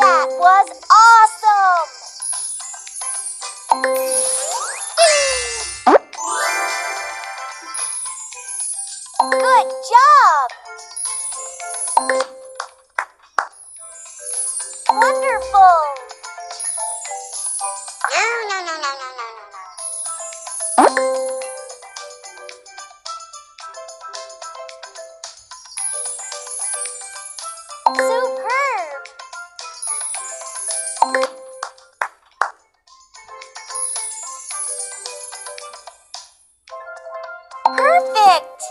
That was awesome! Good job! Wonderful! No, no, no, no, no, no, no, no. Superb! Perfect!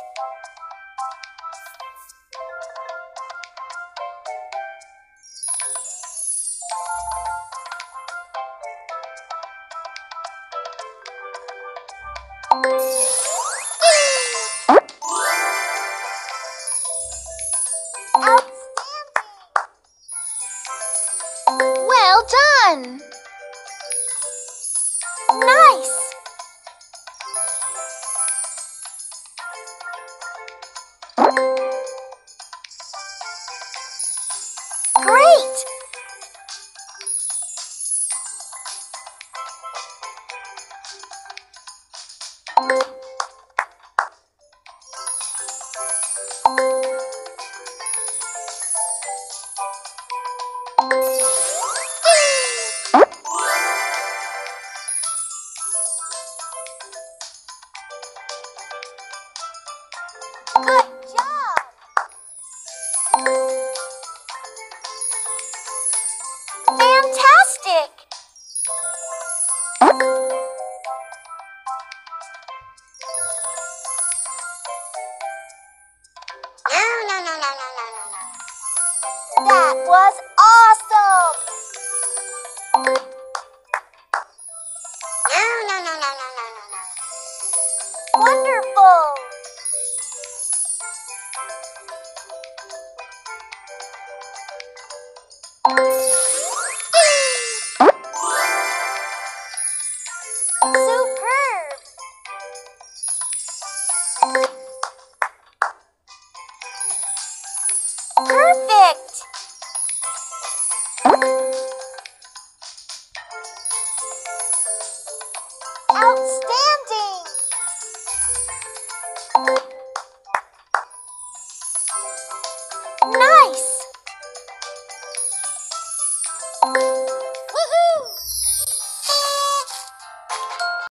Outstanding! Well done! Great! Good job! That was awesome! No, no, no, no, no, no, no, no. Wonderful! Superb! Perfect! Outstanding! Nice!